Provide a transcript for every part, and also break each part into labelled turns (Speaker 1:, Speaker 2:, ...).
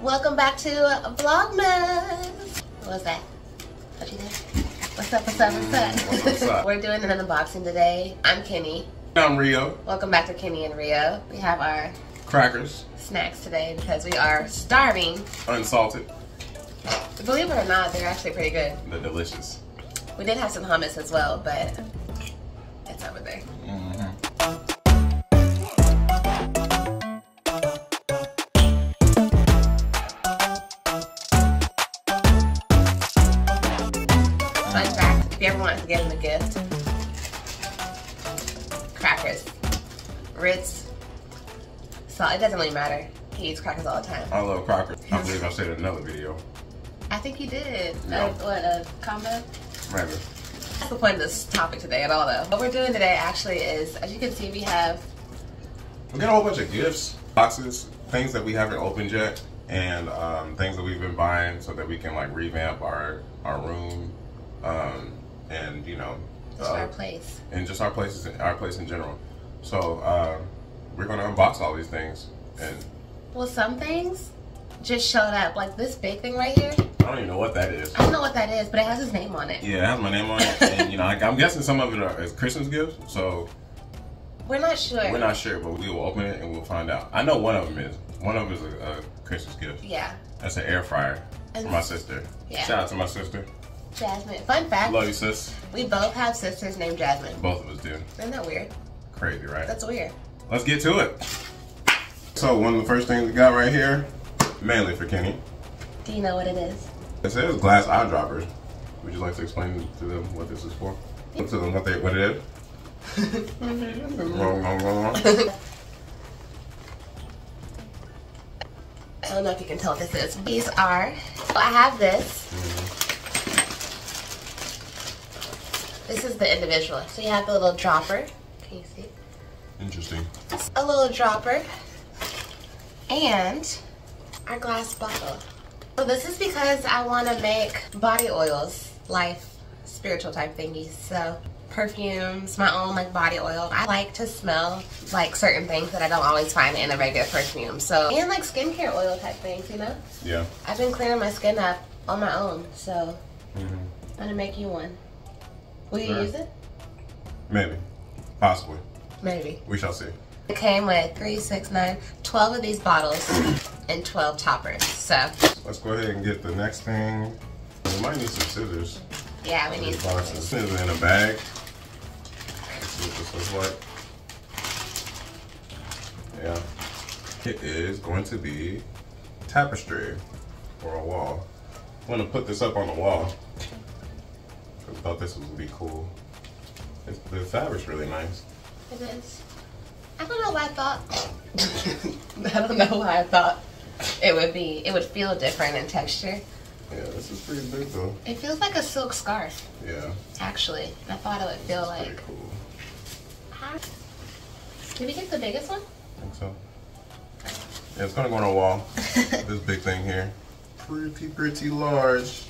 Speaker 1: Welcome back to Vlogmas. What was that? What you did? What's up, what's up, what's up?
Speaker 2: What's up, what's up?
Speaker 1: We're doing an unboxing today. I'm Kenni.
Speaker 2: I'm Rio.
Speaker 1: Welcome back to Kenni and Rio. We have our
Speaker 2: Crackers,
Speaker 1: snacks today because we are starving.
Speaker 2: unsalted.
Speaker 1: Believe it or not, they're actually pretty good.
Speaker 2: They're delicious.
Speaker 1: We did have some hummus as well, but it's over there. If you ever wanted to give him a gift, crackers, Ritz, salt, it doesn't really matter. He eats crackers all the time.
Speaker 2: I love crackers. I believe I said it in another video.
Speaker 1: I think he did.
Speaker 2: No.
Speaker 1: Uh, what, a combo?
Speaker 2: Maybe.
Speaker 1: That's the point of this topic today at all though. What we're doing today actually is, as you can see, we have
Speaker 2: We got a whole bunch of gifts, boxes, things that we haven't opened yet, and um, things that we've been buying so that we can like revamp our our room, um, and you know, uh,
Speaker 1: our place.
Speaker 2: and just our places, our place in general. So uh, we're gonna unbox all these things, and
Speaker 1: Well, some things just showed up. Like this big thing right here.
Speaker 2: I don't even know what that is.
Speaker 1: I don't know what that is, but it has his name on it.
Speaker 2: Yeah, it has my name on it, and you know, I, I'm guessing some of it are, is Christmas gifts. So
Speaker 1: We're not sure.
Speaker 2: We're not sure, but we will open it and we'll find out. I know one of them is. One of them is a, a Christmas gift.
Speaker 1: Yeah.
Speaker 2: That's an air fryer for my sister.
Speaker 1: Yeah.
Speaker 2: Shout out to my sister.
Speaker 1: Jasmine. Fun fact:
Speaker 2: Love you, sis.
Speaker 1: we both have sisters named Jasmine.
Speaker 2: Both of us do.
Speaker 1: Isn't that weird?
Speaker 2: Crazy, right?
Speaker 1: That's weird.
Speaker 2: Let's get to it. So one of the first things we got right here, mainly for Kenni,
Speaker 1: Do you know what it is?
Speaker 2: it says glass eye droppers. Would you like to explain to them what this is for? To them what they what it is? Wrong, wrong, wrong, wrong.
Speaker 1: I don't know if you can tell what this is. These are. So I have this. Mm-hmm. This is the individual. So you have the little dropper. Can you see?
Speaker 2: Interesting.
Speaker 1: a little dropper, and our glass bottle. So this is because I want to make body oils, life, spiritual type thingies. So perfumes, my own like body oil. I like to smell like certain things that I don't always find in a regular perfume. So and like skincare oil type things, you know.
Speaker 2: Yeah.
Speaker 1: I've been clearing my skin up on my own, so
Speaker 2: hmm
Speaker 1: I'm gonna make you one. Will you use it?
Speaker 2: Maybe. Possibly.
Speaker 1: Maybe.
Speaker 2: We shall see.
Speaker 1: It came with three, six, nine, 12 of these bottles and 12 toppers. So,
Speaker 2: Let's go ahead and get the next thing. We might need some scissors.
Speaker 1: yeah, we need
Speaker 2: These boxes. Scissors in a bag. Let's see what this looks like. Yeah. It is going to be tapestry for a wall. I'm gonna put this up on the wall. I thought this would be cool. It's, the fabric's really nice.
Speaker 1: It is. I don't know why I thought. I don't know why I thought it would be. It would feel different in texture.
Speaker 2: Yeah, this is pretty big though.
Speaker 1: It feels like a silk scarf,
Speaker 2: Yeah,
Speaker 1: actually. I thought it would feel
Speaker 2: pretty
Speaker 1: like.
Speaker 2: cool.
Speaker 1: How- Did we get the biggest one?
Speaker 2: I think so. Yeah, it's gonna go on a wall. this big thing here. Pretty, pretty large.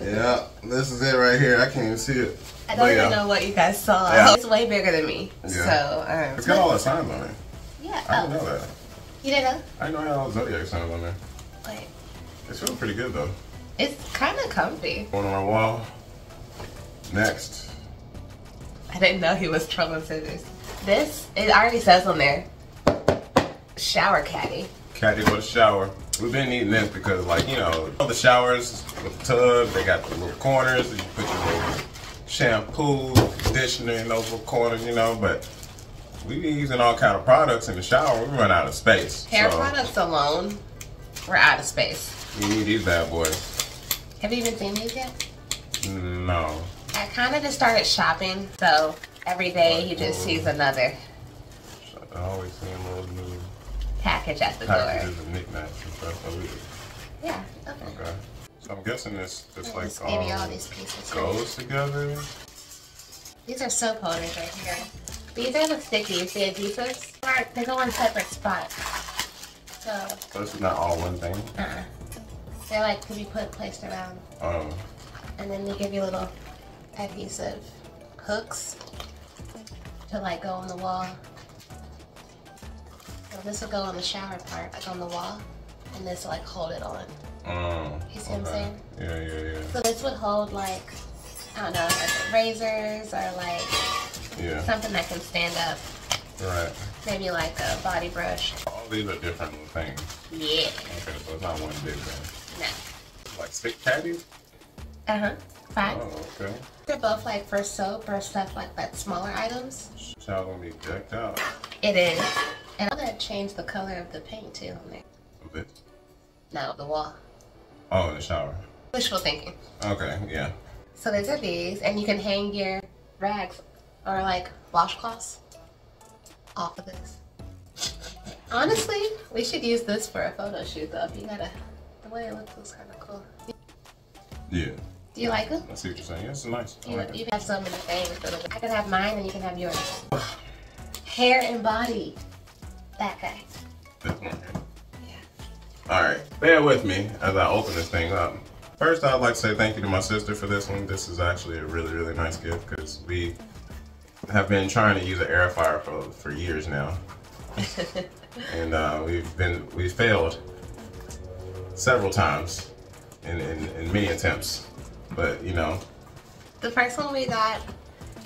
Speaker 2: Yeah, this is it right here. I can't even see it.
Speaker 1: I don't
Speaker 2: yeah,
Speaker 1: even know what you guys saw.
Speaker 2: Yeah.
Speaker 1: It's way bigger than me.
Speaker 2: Yeah.
Speaker 1: So, um,
Speaker 2: It's got all the signs on it.
Speaker 1: yeah.
Speaker 2: I
Speaker 1: Oh,
Speaker 2: didn't know that.
Speaker 1: you didn't know?
Speaker 2: I didn't know all the zodiac signs on there.
Speaker 1: Wait.
Speaker 2: It's feeling pretty good though.
Speaker 1: It's kind of comfy.
Speaker 2: Going on our wall. Next.
Speaker 1: I didn't know he was trolling scissors. This, it already says on there, shower caddy.
Speaker 2: Caddy for the shower. We've been needing this because, like, you know, all the showers with the tub, they got the little corners. You put your little shampoo, conditioner in those little corners, you know. But we be using all kind of products in the shower. We run out of space.
Speaker 1: Hair
Speaker 2: so
Speaker 1: products alone, we're out of space.
Speaker 2: We need these bad boys.
Speaker 1: Have you even seen these yet?
Speaker 2: Mm, no.
Speaker 1: I kind of just started shopping, so every day he just sees another
Speaker 2: I always see little new
Speaker 1: package at the door.
Speaker 2: packages and knickknacks and stuff. So we,
Speaker 1: Yeah, okay.
Speaker 2: okay. I'm guessing this, this like
Speaker 1: all
Speaker 2: all
Speaker 1: these pieces.
Speaker 2: goes together.
Speaker 1: These are soap holders right here. These are the stickies, the adhesives. They go in separate spots. So,
Speaker 2: So this is not all one thing.
Speaker 1: uh they're like to be put placed around.
Speaker 2: Um,
Speaker 1: And then they give you little adhesive hooks to like go on the wall. So this will go on the shower part, like on the wall. and this will like hold it on. You what I'm saying?
Speaker 2: Yeah, yeah, yeah.
Speaker 1: So this would hold like, I don't know, like razors or like
Speaker 2: Yeah,
Speaker 1: something that can stand up.
Speaker 2: right.
Speaker 1: Maybe like a body brush.
Speaker 2: All these are different things.
Speaker 1: Yeah.
Speaker 2: Okay, so it's not one big thing.
Speaker 1: No.
Speaker 2: Like stick caddies?
Speaker 1: Uh huh. Fine.
Speaker 2: Oh, okay.
Speaker 1: They're both like for soap or stuff like that, smaller items.
Speaker 2: Child gonna be decked out.
Speaker 1: It is. And I'm gonna change the color of the paint too on there. No, the wall.
Speaker 2: Oh, in the shower.
Speaker 1: Wishful thinking.
Speaker 2: Okay, yeah.
Speaker 1: So these are these, and you can hang your rags or like washcloths off of this. Honestly, we should use this for a photo shoot though. You gotta, the way it looks looks kind of cool.
Speaker 2: Yeah.
Speaker 1: Do you like them?
Speaker 2: I see what you're saying. Yeah, it's nice. I
Speaker 1: You,
Speaker 2: like it.
Speaker 1: you have so many things. So I can have mine, and you can have yours. Hair and body. That guy.
Speaker 2: Alright, bear with me as I open this thing up. First, I'd like to say thank you to my sister for this one. This is actually a really, really nice gift because we have been trying to use an air fryer for, for years now. and uh, we've been, we failed several times in, in, in many attempts. But, you know,
Speaker 1: The first one we got,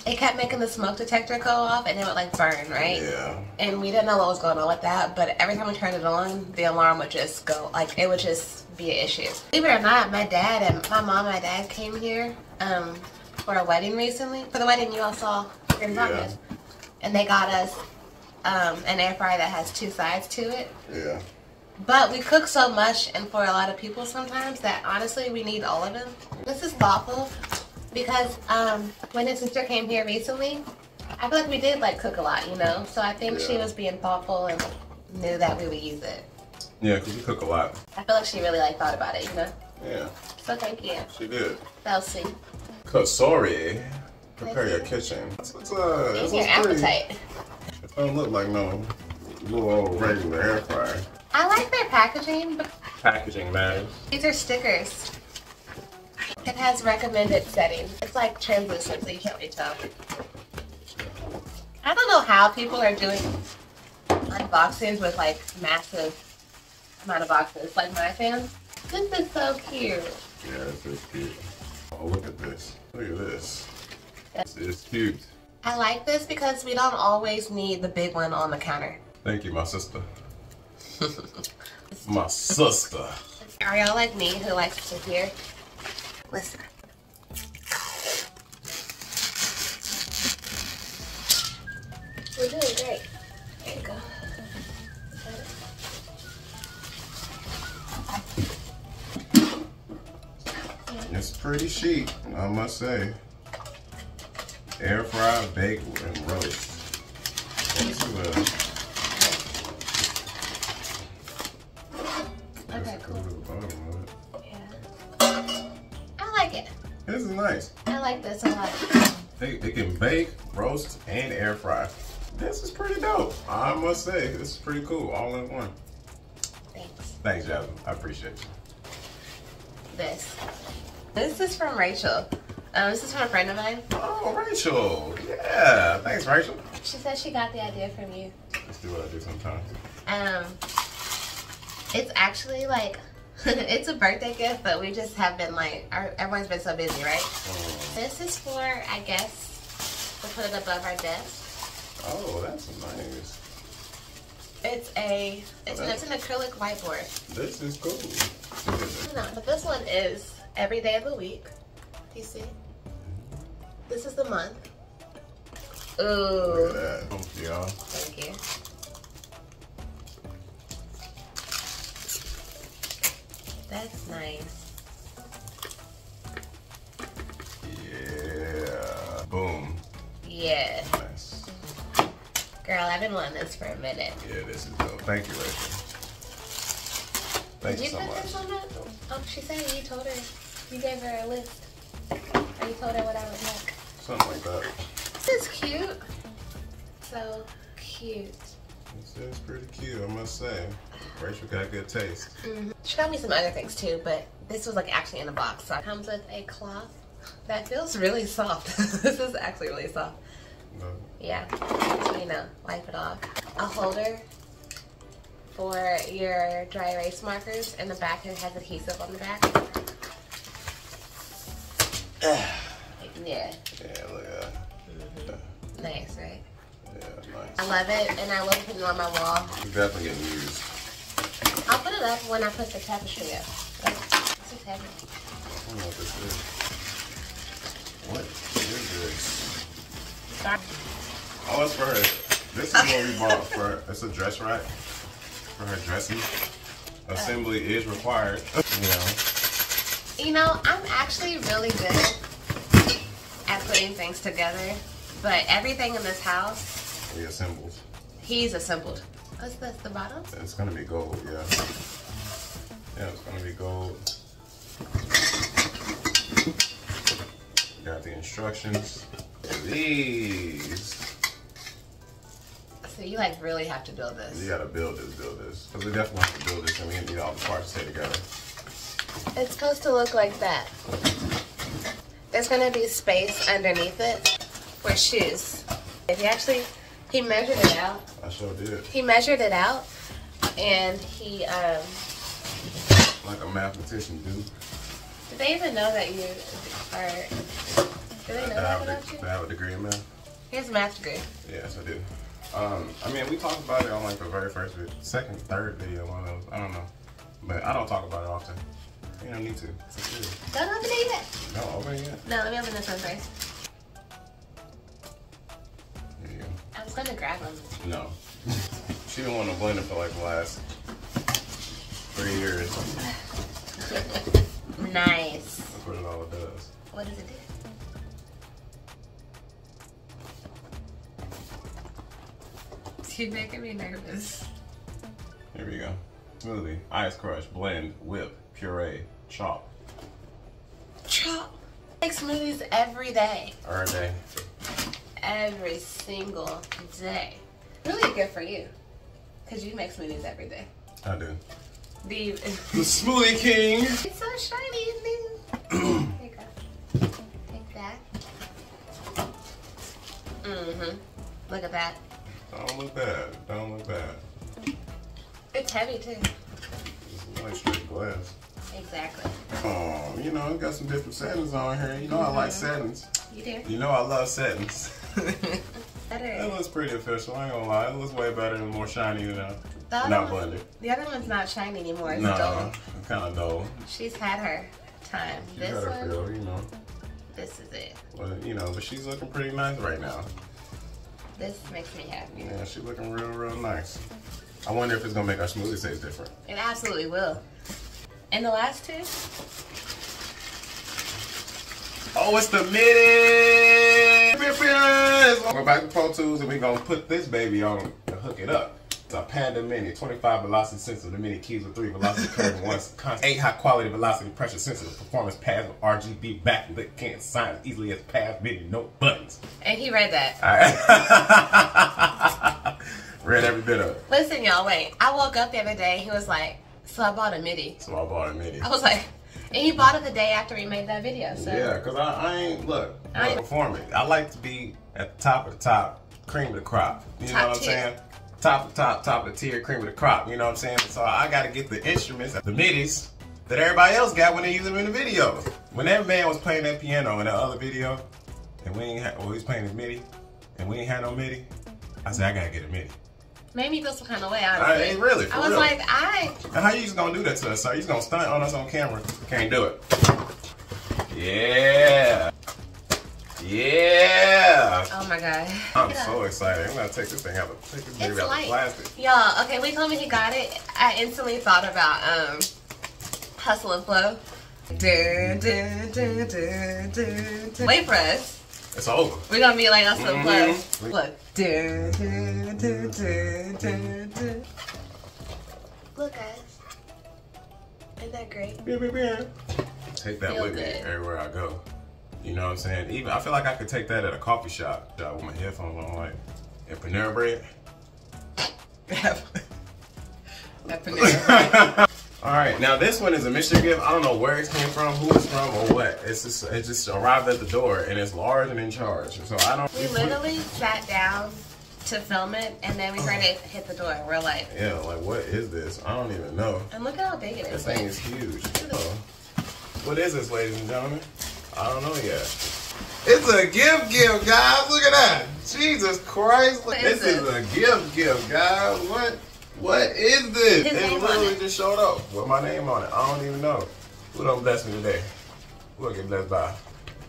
Speaker 1: it kept making the smoke detector go off, and it would like burn, right?
Speaker 2: yeah.
Speaker 1: and we didn't know what was going on with that. But every time we turned it on, the alarm would just go like it would just be an issue. Believe it or not, my dad and my mom and my dad came here um, for a wedding recently. For the wedding you all saw in
Speaker 2: Yeah.
Speaker 1: Vegas, and they got us um, an air fryer that has two sides to it.
Speaker 2: Yeah.
Speaker 1: But we cook so much and for a lot of people sometimes that honestly we need all of them. This is thoughtful because um, when his sister came here recently, I feel like we did like cook a lot, you know. So I think she was being thoughtful and knew that we would use it.
Speaker 2: Yeah, because we cook a lot.
Speaker 1: I feel like she really like thought about it, you know.
Speaker 2: Yeah,
Speaker 1: So thank you,
Speaker 2: she did.
Speaker 1: Elsie.
Speaker 2: Cosori. Prepare your kitchen. It's, it's, uh, it's
Speaker 1: your appetite.
Speaker 2: It don't look like no little old regular air fryer.
Speaker 1: I like their packaging,
Speaker 2: Packaging matters.
Speaker 1: these are stickers. It has recommended settings. It's like translucent, so you can't really tell. I don't know how people are doing unboxings with like massive amount of boxes, like my fans. This is so cute.
Speaker 2: Yeah, it's just cute. Oh, look at this. Look at this.
Speaker 1: Yes.
Speaker 2: It's cute.
Speaker 1: I like this because we don't always need the big one on the counter.
Speaker 2: Thank you, my sister. my sister.
Speaker 1: Are y'all like me who likes to hear? Listen. We're doing great. There you go.
Speaker 2: It's pretty chic, I must say. Air fry, bake, and roast. Can bake, roast, and air fry. This is pretty dope. I must say, this is pretty cool, all in one.
Speaker 1: Thanks.
Speaker 2: Thanks, Jasmine. I appreciate you.
Speaker 1: This. This is from Rachel. Um, this is from a friend of mine.
Speaker 2: Oh, Rachel. Yeah. Thanks, Rachel.
Speaker 1: She said she got the idea from you.
Speaker 2: Let's do what I do sometimes.
Speaker 1: Um, it's actually like it's a birthday gift, but we just have been like our, everyone's been so busy, right?
Speaker 2: Oh,
Speaker 1: This is for I guess to put it above our desk.
Speaker 2: oh, that's nice.
Speaker 1: It's a it's, oh, it's an acrylic whiteboard.
Speaker 2: This is cool. Look.
Speaker 1: No, but this one is every day of the week. Do you see? This is the month.
Speaker 2: Look
Speaker 1: Ooh,
Speaker 2: at that. Thank you, y'all.
Speaker 1: thank you. That's nice.
Speaker 2: Yeah, Nice.
Speaker 1: girl, I've been wanting this for a minute.
Speaker 2: Yeah, this is dope. Thank you, Rachel. Thank
Speaker 1: Did
Speaker 2: you
Speaker 1: you
Speaker 2: so
Speaker 1: put this
Speaker 2: much.
Speaker 1: on that? Um, she said you told her, you gave her a list. Or you told her what I would like.
Speaker 2: Something like that.
Speaker 1: This is cute. So cute.
Speaker 2: This is pretty cute, I must say. Rachel got good taste.
Speaker 1: She got me some other things too, but this was like actually in a box. So it comes with a cloth that feels really soft. this is actually really soft. Yeah, you know, wipe it off. A holder for your dry erase markers. and the back, it has adhesive on the back. yeah.
Speaker 2: Yeah, look at that. Mm-hmm.
Speaker 1: Nice, right?
Speaker 2: Yeah, nice.
Speaker 1: I love it, and I will put it on my wall.
Speaker 2: It's definitely getting used.
Speaker 1: I'll put it up when I put the tapestry up. This is heavy.
Speaker 2: I don't know what this is. What is this?
Speaker 1: Sorry.
Speaker 2: Oh, it's for her. This is what we bought for. It's a dress rack for her dressing. Assembly is required. You know.
Speaker 1: You know, I'm actually really good at putting things together, but everything in this house,
Speaker 2: We assembles.
Speaker 1: he's assembled. What's this, the bottom?
Speaker 2: It's gonna be gold, yeah. Yeah, it's gonna be gold. Got the instructions. These.
Speaker 1: So you like really have to build this.
Speaker 2: You gotta build this, build this. Because we definitely have to build this and we need all the parts to stay together.
Speaker 1: It's supposed to look like that. There's gonna be space underneath it for shoes. If you actually, he measured it out.
Speaker 2: I sure did.
Speaker 1: He measured it out, and he, um,
Speaker 2: Like a mathematician do.
Speaker 1: did they even know that you are, do they know
Speaker 2: I
Speaker 1: that
Speaker 2: have,
Speaker 1: about
Speaker 2: a,
Speaker 1: you?
Speaker 2: I have a degree in math.
Speaker 1: He has a math degree.
Speaker 2: Yes, I do. Um, I mean, we talked about it on like the very first, second, third video, one of those. I don't know, but I don't talk about it often. You don't need to.
Speaker 1: Don't open it yet.
Speaker 2: No, open it yet.
Speaker 1: No, let me open this one first.
Speaker 2: There you go.
Speaker 1: I was gonna grab them.
Speaker 2: No. she didn't want to blend it for like the last three years.
Speaker 1: Nice.
Speaker 2: That's what it all does.
Speaker 1: What does it do? You're making me nervous.
Speaker 2: Here we go. Smoothie, ice crush, blend, whip, puree, chop.
Speaker 1: Chop. Make smoothies every day.
Speaker 2: Every day.
Speaker 1: Every single day. Really good for you. Because you make smoothies every day.
Speaker 2: I do.
Speaker 1: The,
Speaker 2: The Smoothie King.
Speaker 1: it's so shiny. isn't it? Here you go. Take that. Mm-hmm. Look at that.
Speaker 2: Don't look bad. Don't look bad.
Speaker 1: It's heavy too.
Speaker 2: It's like straight glass.
Speaker 1: Exactly.
Speaker 2: Oh, you know, it got some different settings on here. You know, I like settings.
Speaker 1: You do.
Speaker 2: You know, I love settings. It looks pretty official. I ain't gonna lie. It looks way better and more shiny than uh, not
Speaker 1: one-
Speaker 2: blended.
Speaker 1: The other one's not shiny anymore. It's
Speaker 2: No,
Speaker 1: dull.
Speaker 2: kind of dull.
Speaker 1: She's had her time.
Speaker 2: She
Speaker 1: this
Speaker 2: her
Speaker 1: one,
Speaker 2: feel, you know.
Speaker 1: this is it.
Speaker 2: But you know, but she's looking pretty nice right now.
Speaker 1: This makes me happy.
Speaker 2: Yeah, she's looking real, real nice. I wonder if it's gonna make our smoothie taste different.
Speaker 1: It absolutely will. And the last two,
Speaker 2: Oh, it's the midi! We're back to Pro Tools and we're gonna put this baby on and hook it up. It's a Panda Mini, 25 velocity sensor, the mini keys with three velocity curve and one constant, eight high quality velocity pressure sensitive performance pads with RGB backlit can't sign as easily as pads, midi, no buttons.
Speaker 1: and he read that.
Speaker 2: Alright. Read every bit of it.
Speaker 1: Listen, y'all, wait. I woke up the other day. He was like, "So I bought a MIDI."
Speaker 2: So I bought a midi.
Speaker 1: I was like, and he bought it the day after he made that video. So
Speaker 2: Yeah, because I, I ain't, look,
Speaker 1: I ain't-
Speaker 2: performing. I like to be at the top of the top, cream of the crop. You know what I'm
Speaker 1: tier.
Speaker 2: saying? Top of the top, top of the tier, cream of the crop. You know what I'm saying? So I got to get the instruments, the midis, that everybody else got when they use them in the video. When that man was playing that piano in that other video, and we ain't had, well, he was playing his MIDI, and we ain't had no MIDI, I said, I got to get a MIDI.
Speaker 1: made me feel some kind of way.
Speaker 2: I
Speaker 1: Honestly,
Speaker 2: ain't really,
Speaker 1: I was
Speaker 2: real.
Speaker 1: like, I
Speaker 2: And how you just gonna do that to us, sir? You just gonna stunt on us on camera? Can't do it. Yeah. Yeah.
Speaker 1: oh my god.
Speaker 2: I'm
Speaker 1: Yeah.
Speaker 2: so excited. I'm gonna take this thing out of take this baby
Speaker 1: It's
Speaker 2: out
Speaker 1: light.
Speaker 2: of plastic.
Speaker 1: Y'all, okay, when he told me he got it, I instantly thought about um Hustle and Flow. Dun, dun, dun, dun, dun, dun. Wait for us.
Speaker 2: It's over.
Speaker 1: We're gonna be like Hustle and
Speaker 2: Mhm.
Speaker 1: Flow. Look. Dun, dun, dun, dun, dun, dun. Look guys. Isn't that great?
Speaker 2: Take that
Speaker 1: Feel
Speaker 2: with me everywhere I go. You know what I'm saying? Even I feel like I could take that at a coffee shop with my headphones on, like in Panera Bread.
Speaker 1: That Panera.
Speaker 2: All right, now this one is a mystery gift. I don't know where it came from, who it's from, or what. It's just it just arrived at the door and it's large and in charge. So I don't.
Speaker 1: we literally sat down to film it, and then we heard it hit the door. We're like,
Speaker 2: Yeah, like what is this? I don't even know.
Speaker 1: and look at how big it is.
Speaker 2: This thing is huge. What is this, ladies and gentlemen? I don't know yet. It's a gift gift, guys. Look at that. Jesus Christ.
Speaker 1: What
Speaker 2: this
Speaker 1: is
Speaker 2: is a gift gift, guys. What what is this?
Speaker 1: His
Speaker 2: it literally
Speaker 1: it.
Speaker 2: just showed up with my name on it. I don't even know. Who done blessed me today? Who I get blessed by?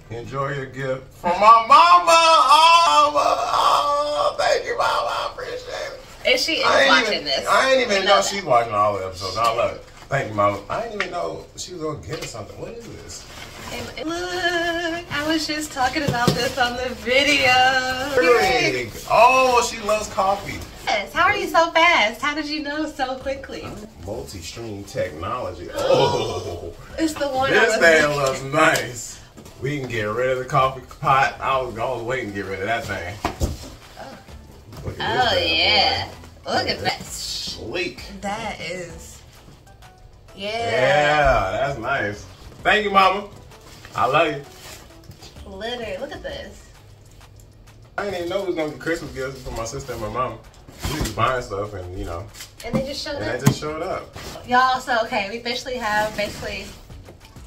Speaker 2: Enjoy your gift from my mama. Oh, oh, thank you, mama. I appreciate it.
Speaker 1: And she is watching
Speaker 2: even,
Speaker 1: this.
Speaker 2: I ain't even know,
Speaker 1: that.
Speaker 2: she's watching all the episodes. I love it. Thank you, mama. I didn't even know she was gonna get us something. What is this?
Speaker 1: And- Look, I was just talking about this on the video.
Speaker 2: Oh, she loves coffee.
Speaker 1: Yes. How are you so fast? How did you know so quickly?
Speaker 2: Multi-stream technology. Oh,
Speaker 1: It's the one.
Speaker 2: This thing looks nice. We can get rid of the coffee pot. I was, I was waiting to get rid of that thing.
Speaker 1: Oh
Speaker 2: bad
Speaker 1: yeah.
Speaker 2: boy.
Speaker 1: Look at that.
Speaker 2: Sleek.
Speaker 1: That is. Yeah.
Speaker 2: Yeah, that's nice. Thank you, mama. I love you.
Speaker 1: Literally, look at this.
Speaker 2: I didn't even know it was gonna be Christmas gifts for my sister and my mom. We was buying stuff and you know,
Speaker 1: And they just showed
Speaker 2: and
Speaker 1: up.
Speaker 2: they just showed up.
Speaker 1: Y'all, so okay, we officially have basically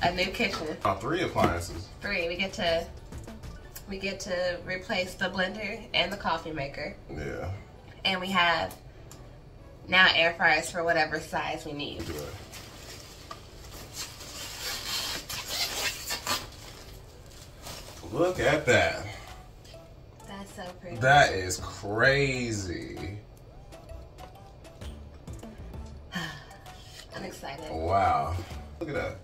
Speaker 1: a new kitchen.
Speaker 2: Uh, three appliances.
Speaker 1: Three. We get to we get to replace the blender and the coffee maker.
Speaker 2: Yeah.
Speaker 1: And we have now air fryers for whatever size we need.
Speaker 2: Good. Look at that.
Speaker 1: That's so pretty.
Speaker 2: That is crazy.
Speaker 1: I'm excited.
Speaker 2: Wow. Look at that.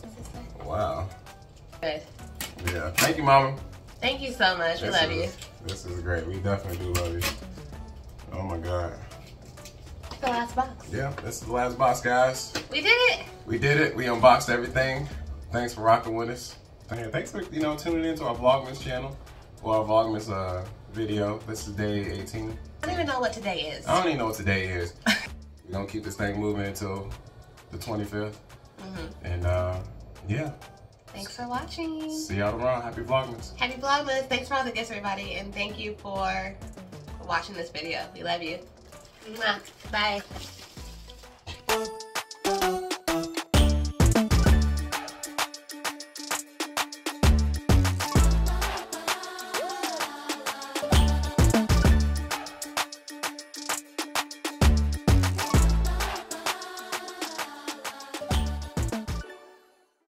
Speaker 1: What's this say?
Speaker 2: Wow.
Speaker 1: Good.
Speaker 2: Yeah. Thank you, mama.
Speaker 1: Thank you so much. We
Speaker 2: This
Speaker 1: love
Speaker 2: is-
Speaker 1: you.
Speaker 2: This is great. We definitely do love you. Oh my god.
Speaker 1: The last box.
Speaker 2: Yeah, this is the last box, guys.
Speaker 1: We did it.
Speaker 2: We did it. We unboxed everything. Thanks for rocking with us. And thanks for you know tuning into our Vlogmas channel or our Vlogmas uh, video. This is day 18.
Speaker 1: I don't even know what today is.
Speaker 2: I don't even know what today is. We're gonna keep this thing moving until the 25th.
Speaker 1: Mhm.
Speaker 2: And uh, yeah,
Speaker 1: Thanks for watching.
Speaker 2: see y'all tomorrow. Happy Vlogmas.
Speaker 1: Happy Vlogmas. Thanks for all the gifts, everybody. And thank you for watching this video. We love you. Mwah. Bye.